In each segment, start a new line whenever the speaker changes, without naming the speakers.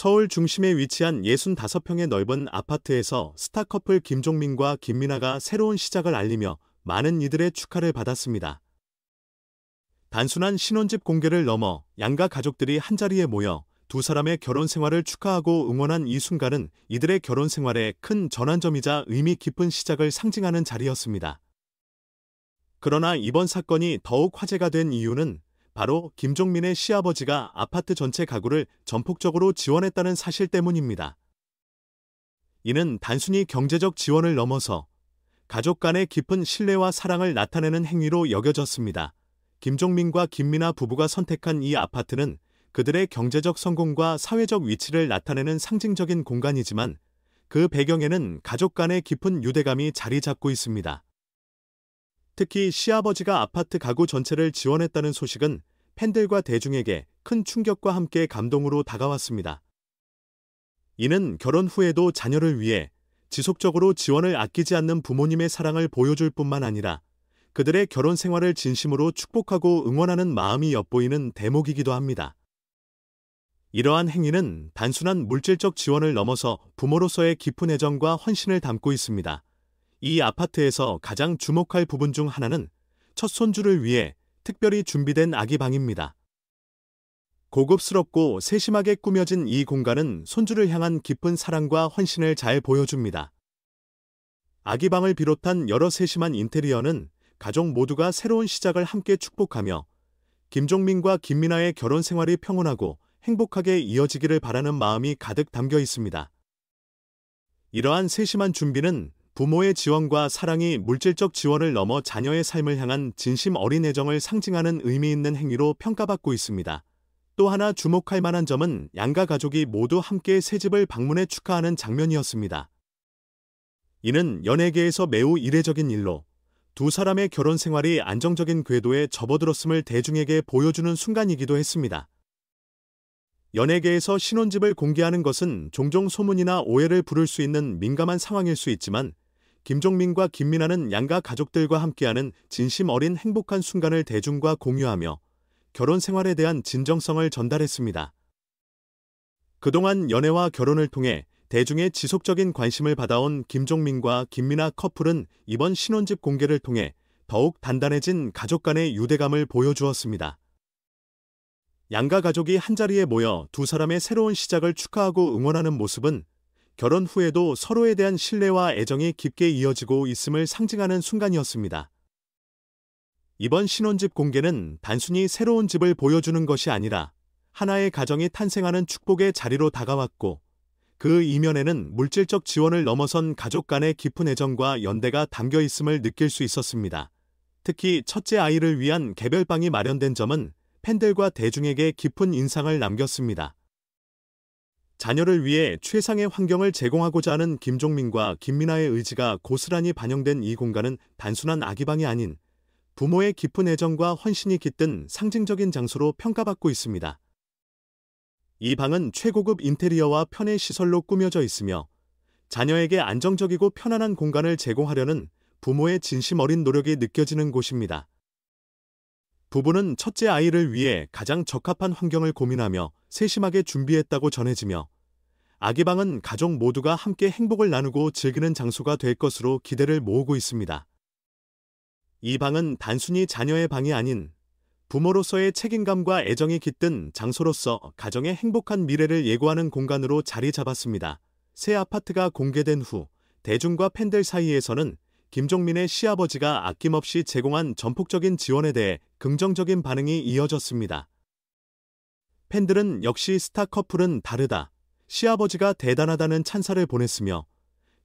서울 중심에 위치한 65평의 넓은 아파트에서 스타 커플 김종민과 김민아가 새로운 시작을 알리며 많은 이들의 축하를 받았습니다. 단순한 신혼집 공개를 넘어 양가 가족들이 한자리에 모여 두 사람의 결혼 생활을 축하하고 응원한 이 순간은 이들의 결혼 생활의 큰 전환점이자 의미 깊은 시작을 상징하는 자리였습니다. 그러나 이번 사건이 더욱 화제가 된 이유는 바로 김종민의 시아버지가 아파트 전체 가구를 전폭적으로 지원했다는 사실 때문입니다. 이는 단순히 경제적 지원을 넘어서 가족 간의 깊은 신뢰와 사랑을 나타내는 행위로 여겨졌습니다. 김종민과 김민아 부부가 선택한 이 아파트는 그들의 경제적 성공과 사회적 위치를 나타내는 상징적인 공간이지만 그 배경에는 가족 간의 깊은 유대감이 자리 잡고 있습니다. 특히 시아버지가 아파트 가구 전체를 지원했다는 소식은 팬들과 대중에게 큰 충격과 함께 감동으로 다가왔습니다. 이는 결혼 후에도 자녀를 위해 지속적으로 지원을 아끼지 않는 부모님의 사랑을 보여줄 뿐만 아니라 그들의 결혼 생활을 진심으로 축복하고 응원하는 마음이 엿보이는 대목이기도 합니다. 이러한 행위는 단순한 물질적 지원을 넘어서 부모로서의 깊은 애정과 헌신을 담고 있습니다. 이 아파트에서 가장 주목할 부분 중 하나는 첫 손주를 위해 특별히 준비된 아기 방입니다. 고급스럽고 세심하게 꾸며진 이 공간은 손주를 향한 깊은 사랑과 헌신을 잘 보여줍니다. 아기 방을 비롯한 여러 세심한 인테리어는 가족 모두가 새로운 시작을 함께 축복하며 김종민과 김민아의 결혼 생활이 평온하고 행복하게 이어지기를 바라는 마음이 가득 담겨 있습니다. 이러한 세심한 준비는 부모의 지원과 사랑이 물질적 지원을 넘어 자녀의 삶을 향한 진심 어린 애정을 상징하는 의미 있는 행위로 평가받고 있습니다. 또 하나 주목할 만한 점은 양가 가족이 모두 함께 새 집을 방문해 축하하는 장면이었습니다. 이는 연예계에서 매우 이례적인 일로 두 사람의 결혼 생활이 안정적인 궤도에 접어들었음을 대중에게 보여주는 순간이기도 했습니다. 연예계에서 신혼집을 공개하는 것은 종종 소문이나 오해를 부를 수 있는 민감한 상황일 수 있지만 김종민과 김민아는 양가 가족들과 함께하는 진심 어린 행복한 순간을 대중과 공유하며 결혼 생활에 대한 진정성을 전달했습니다. 그동안 연애와 결혼을 통해 대중의 지속적인 관심을 받아온 김종민과 김민아 커플은 이번 신혼집 공개를 통해 더욱 단단해진 가족 간의 유대감을 보여주었습니다. 양가 가족이 한자리에 모여 두 사람의 새로운 시작을 축하하고 응원하는 모습은 결혼 후에도 서로에 대한 신뢰와 애정이 깊게 이어지고 있음을 상징하는 순간이었습니다. 이번 신혼집 공개는 단순히 새로운 집을 보여주는 것이 아니라 하나의 가정이 탄생하는 축복의 자리로 다가왔고 그 이면에는 물질적 지원을 넘어선 가족 간의 깊은 애정과 연대가 담겨 있음을 느낄 수 있었습니다. 특히 첫째 아이를 위한 개별방이 마련된 점은 팬들과 대중에게 깊은 인상을 남겼습니다. 자녀를 위해 최상의 환경을 제공하고자 하는 김종민과 김민아의 의지가 고스란히 반영된 이 공간은 단순한 아기방이 아닌 부모의 깊은 애정과 헌신이 깃든 상징적인 장소로 평가받고 있습니다. 이 방은 최고급 인테리어와 편의 시설로 꾸며져 있으며 자녀에게 안정적이고 편안한 공간을 제공하려는 부모의 진심 어린 노력이 느껴지는 곳입니다. 부부는 첫째 아이를 위해 가장 적합한 환경을 고민하며 세심하게 준비했다고 전해지며 아기방은 가족 모두가 함께 행복을 나누고 즐기는 장소가 될 것으로 기대를 모으고 있습니다. 이 방은 단순히 자녀의 방이 아닌 부모로서의 책임감과 애정이 깃든 장소로서 가정의 행복한 미래를 예고하는 공간으로 자리 잡았습니다. 새 아파트가 공개된 후 대중과 팬들 사이에서는 김종민의 시아버지가 아낌없이 제공한 전폭적인 지원에 대해 긍정적인 반응이 이어졌습니다. 팬들은 역시 스타 커플은 다르다. 시아버지가 대단하다는 찬사를 보냈으며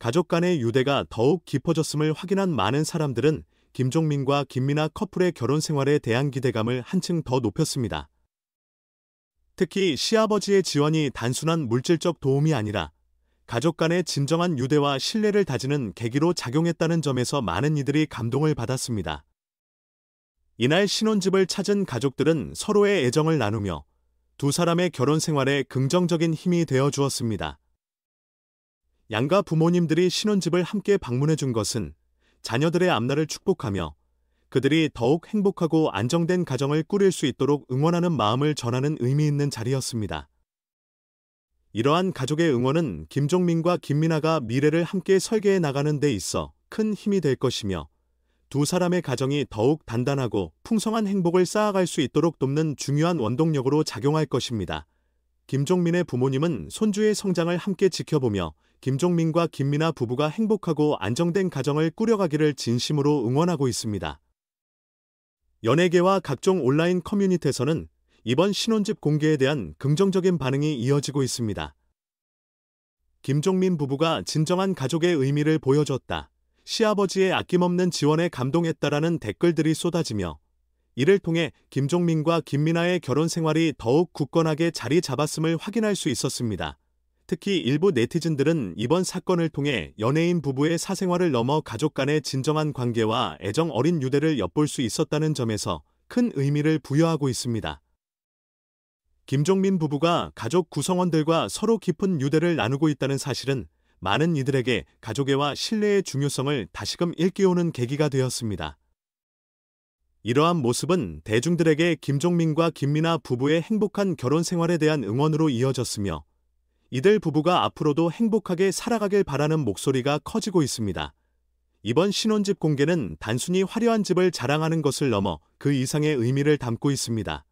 가족 간의 유대가 더욱 깊어졌음을 확인한 많은 사람들은 김종민과 김민아 커플의 결혼 생활에 대한 기대감을 한층 더 높였습니다. 특히 시아버지의 지원이 단순한 물질적 도움이 아니라 가족 간의 진정한 유대와 신뢰를 다지는 계기로 작용했다는 점에서 많은 이들이 감동을 받았습니다. 이날 신혼집을 찾은 가족들은 서로의 애정을 나누며 두 사람의 결혼 생활에 긍정적인 힘이 되어 주었습니다. 양가 부모님들이 신혼집을 함께 방문해 준 것은 자녀들의 앞날을 축복하며 그들이 더욱 행복하고 안정된 가정을 꾸릴 수 있도록 응원하는 마음을 전하는 의미 있는 자리였습니다. 이러한 가족의 응원은 김종민과 김민아가 미래를 함께 설계해 나가는 데 있어 큰 힘이 될 것이며 두 사람의 가정이 더욱 단단하고 풍성한 행복을 쌓아갈 수 있도록 돕는 중요한 원동력으로 작용할 것입니다. 김종민의 부모님은 손주의 성장을 함께 지켜보며 김종민과 김민아 부부가 행복하고 안정된 가정을 꾸려가기를 진심으로 응원하고 있습니다. 연예계와 각종 온라인 커뮤니티에서는 이번 신혼집 공개에 대한 긍정적인 반응이 이어지고 있습니다. 김종민 부부가 진정한 가족의 의미를 보여줬다. 시아버지의 아낌없는 지원에 감동했다라는 댓글들이 쏟아지며 이를 통해 김종민과 김민아의 결혼 생활이 더욱 굳건하게 자리 잡았음을 확인할 수 있었습니다. 특히 일부 네티즌들은 이번 사건을 통해 연예인 부부의 사생활을 넘어 가족 간의 진정한 관계와 애정 어린 유대를 엿볼 수 있었다는 점에서 큰 의미를 부여하고 있습니다. 김종민 부부가 가족 구성원들과 서로 깊은 유대를 나누고 있다는 사실은 많은 이들에게 가족애와 신뢰의 중요성을 다시금 일깨우는 계기가 되었습니다. 이러한 모습은 대중들에게 김종민과 김민아 부부의 행복한 결혼 생활에 대한 응원으로 이어졌으며 이들 부부가 앞으로도 행복하게 살아가길 바라는 목소리가 커지고 있습니다. 이번 신혼집 공개는 단순히 화려한 집을 자랑하는 것을 넘어 그 이상의 의미를 담고 있습니다.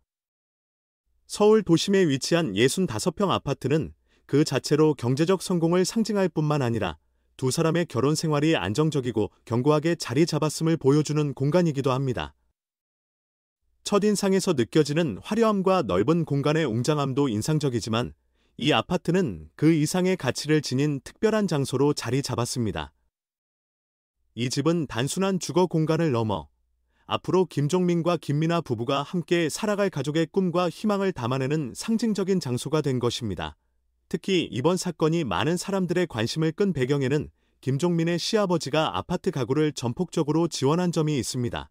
서울 도심에 위치한 65평 아파트는 그 자체로 경제적 성공을 상징할 뿐만 아니라 두 사람의 결혼 생활이 안정적이고 견고하게 자리 잡았음을 보여주는 공간이기도 합니다. 첫인상에서 느껴지는 화려함과 넓은 공간의 웅장함도 인상적이지만 이 아파트는 그 이상의 가치를 지닌 특별한 장소로 자리 잡았습니다. 이 집은 단순한 주거 공간을 넘어 앞으로 김종민과 김민아 부부가 함께 살아갈 가족의 꿈과 희망을 담아내는 상징적인 장소가 된 것입니다. 특히 이번 사건이 많은 사람들의 관심을 끈 배경에는 김종민의 시아버지가 아파트 가구를 전폭적으로 지원한 점이 있습니다.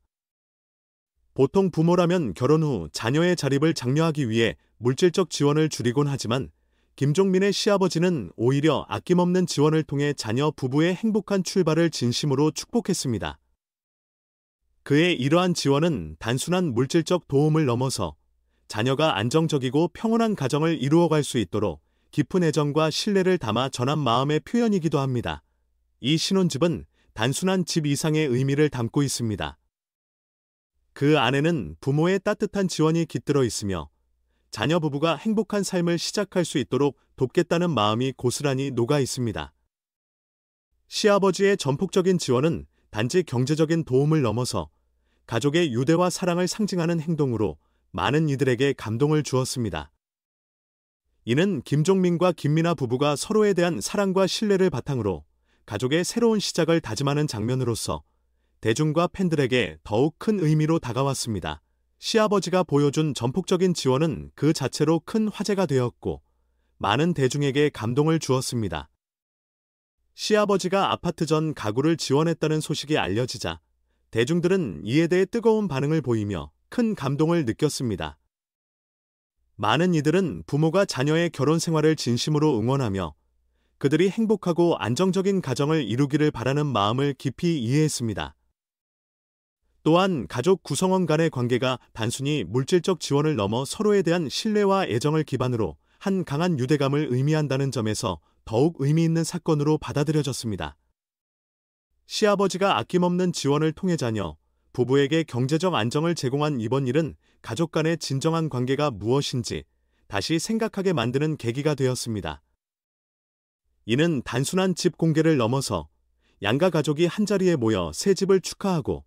보통 부모라면 결혼 후 자녀의 자립을 장려하기 위해 물질적 지원을 줄이곤 하지만 김종민의 시아버지는 오히려 아낌없는 지원을 통해 자녀 부부의 행복한 출발을 진심으로 축복했습니다. 그의 이러한 지원은 단순한 물질적 도움을 넘어서 자녀가 안정적이고 평온한 가정을 이루어갈 수 있도록 깊은 애정과 신뢰를 담아 전한 마음의 표현이기도 합니다. 이 신혼집은 단순한 집 이상의 의미를 담고 있습니다. 그 안에는 부모의 따뜻한 지원이 깃들어 있으며 자녀 부부가 행복한 삶을 시작할 수 있도록 돕겠다는 마음이 고스란히 녹아 있습니다. 시아버지의 전폭적인 지원은 단지 경제적인 도움을 넘어서 가족의 유대와 사랑을 상징하는 행동으로 많은 이들에게 감동을 주었습니다. 이는 김종민과 김민아 부부가 서로에 대한 사랑과 신뢰를 바탕으로 가족의 새로운 시작을 다짐하는 장면으로서 대중과 팬들에게 더욱 큰 의미로 다가왔습니다. 시아버지가 보여준 전폭적인 지원은 그 자체로 큰 화제가 되었고 많은 대중에게 감동을 주었습니다. 시아버지가 아파트 전 가구를 지원했다는 소식이 알려지자 대중들은 이에 대해 뜨거운 반응을 보이며 큰 감동을 느꼈습니다. 많은 이들은 부모가 자녀의 결혼 생활을 진심으로 응원하며 그들이 행복하고 안정적인 가정을 이루기를 바라는 마음을 깊이 이해했습니다. 또한 가족 구성원 간의 관계가 단순히 물질적 지원을 넘어 서로에 대한 신뢰와 애정을 기반으로 한 강한 유대감을 의미한다는 점에서 더욱 의미 있는 사건으로 받아들여졌습니다. 시아버지가 아낌없는 지원을 통해 자녀, 부부에게 경제적 안정을 제공한 이번 일은 가족 간의 진정한 관계가 무엇인지 다시 생각하게 만드는 계기가 되었습니다. 이는 단순한 집 공개를 넘어서 양가 가족이 한자리에 모여 새 집을 축하하고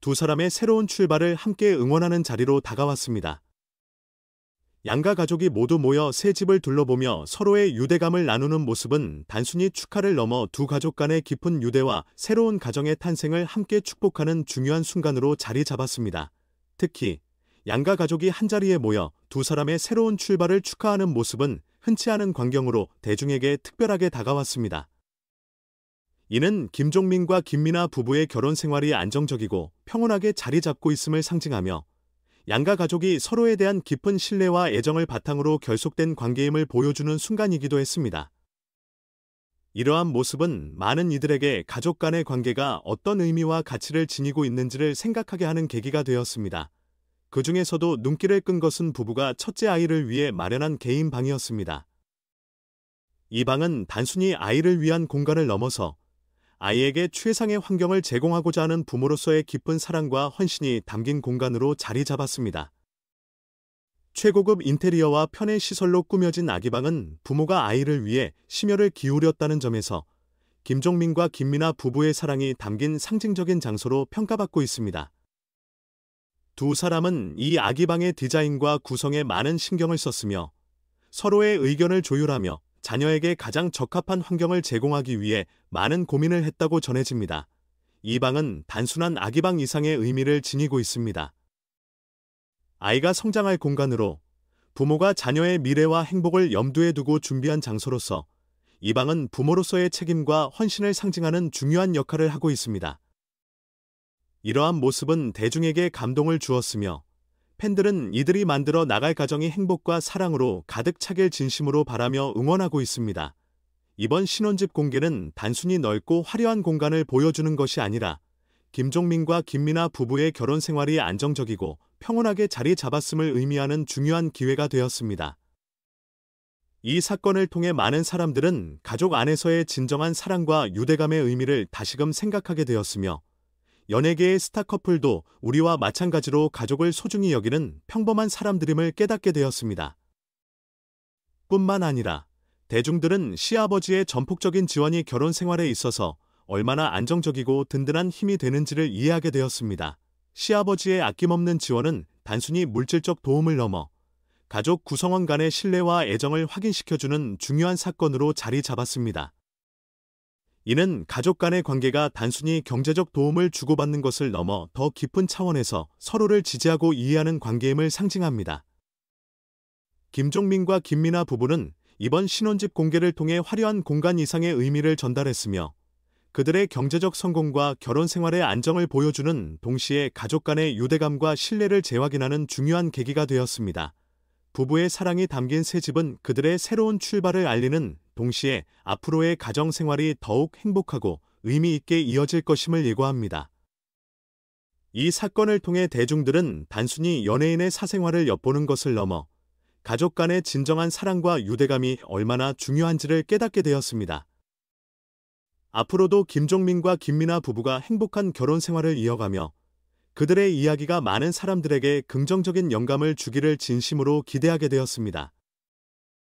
두 사람의 새로운 출발을 함께 응원하는 자리로 다가왔습니다. 양가 가족이 모두 모여 새 집을 둘러보며 서로의 유대감을 나누는 모습은 단순히 축하를 넘어 두 가족 간의 깊은 유대와 새로운 가정의 탄생을 함께 축복하는 중요한 순간으로 자리 잡았습니다. 특히 양가 가족이 한자리에 모여 두 사람의 새로운 출발을 축하하는 모습은 흔치 않은 광경으로 대중에게 특별하게 다가왔습니다. 이는 김종민과 김민아 부부의 결혼 생활이 안정적이고 평온하게 자리 잡고 있음을 상징하며 양가 가족이 서로에 대한 깊은 신뢰와 애정을 바탕으로 결속된 관계임을 보여주는 순간이기도 했습니다. 이러한 모습은 많은 이들에게 가족 간의 관계가 어떤 의미와 가치를 지니고 있는지를 생각하게 하는 계기가 되었습니다. 그 중에서도 눈길을 끈 것은 부부가 첫째 아이를 위해 마련한 개인 방이었습니다. 이 방은 단순히 아이를 위한 공간을 넘어서 아이에게 최상의 환경을 제공하고자 하는 부모로서의 깊은 사랑과 헌신이 담긴 공간으로 자리 잡았습니다. 최고급 인테리어와 편의 시설로 꾸며진 아기방은 부모가 아이를 위해 심혈을 기울였다는 점에서 김종민과 김민아 부부의 사랑이 담긴 상징적인 장소로 평가받고 있습니다. 두 사람은 이 아기방의 디자인과 구성에 많은 신경을 썼으며 서로의 의견을 조율하며 자녀에게 가장 적합한 환경을 제공하기 위해 많은 고민을 했다고 전해집니다. 이 방은 단순한 아기방 이상의 의미를 지니고 있습니다. 아이가 성장할 공간으로 부모가 자녀의 미래와 행복을 염두에 두고 준비한 장소로서 이 방은 부모로서의 책임과 헌신을 상징하는 중요한 역할을 하고 있습니다. 이러한 모습은 대중에게 감동을 주었으며 팬들은 이들이 만들어 나갈 가정이 행복과 사랑으로 가득 차길 진심으로 바라며 응원하고 있습니다. 이번 신혼집 공개는 단순히 넓고 화려한 공간을 보여주는 것이 아니라 김종민과 김민아 부부의 결혼 생활이 안정적이고 평온하게 자리 잡았음을 의미하는 중요한 기회가 되었습니다. 이 사건을 통해 많은 사람들은 가족 안에서의 진정한 사랑과 유대감의 의미를 다시금 생각하게 되었으며 연예계의 스타 커플도 우리와 마찬가지로 가족을 소중히 여기는 평범한 사람들임을 깨닫게 되었습니다. 뿐만 아니라 대중들은 시아버지의 전폭적인 지원이 결혼 생활에 있어서 얼마나 안정적이고 든든한 힘이 되는지를 이해하게 되었습니다. 시아버지의 아낌없는 지원은 단순히 물질적 도움을 넘어 가족 구성원 간의 신뢰와 애정을 확인시켜주는 중요한 사건으로 자리 잡았습니다. 이는 가족 간의 관계가 단순히 경제적 도움을 주고받는 것을 넘어 더 깊은 차원에서 서로를 지지하고 이해하는 관계임을 상징합니다. 김종민과 김민아 부부는 이번 신혼집 공개를 통해 화려한 공간 이상의 의미를 전달했으며 그들의 경제적 성공과 결혼 생활의 안정을 보여주는 동시에 가족 간의 유대감과 신뢰를 재확인하는 중요한 계기가 되었습니다. 부부의 사랑이 담긴 새 집은 그들의 새로운 출발을 알리는 동시에 앞으로의 가정 생활이 더욱 행복하고 의미 있게 이어질 것임을 예고합니다. 이 사건을 통해 대중들은 단순히 연예인의 사생활을 엿보는 것을 넘어 가족 간의 진정한 사랑과 유대감이 얼마나 중요한지를 깨닫게 되었습니다. 앞으로도 김종민과 김민아 부부가 행복한 결혼 생활을 이어가며 그들의 이야기가 많은 사람들에게 긍정적인 영감을 주기를 진심으로 기대하게 되었습니다.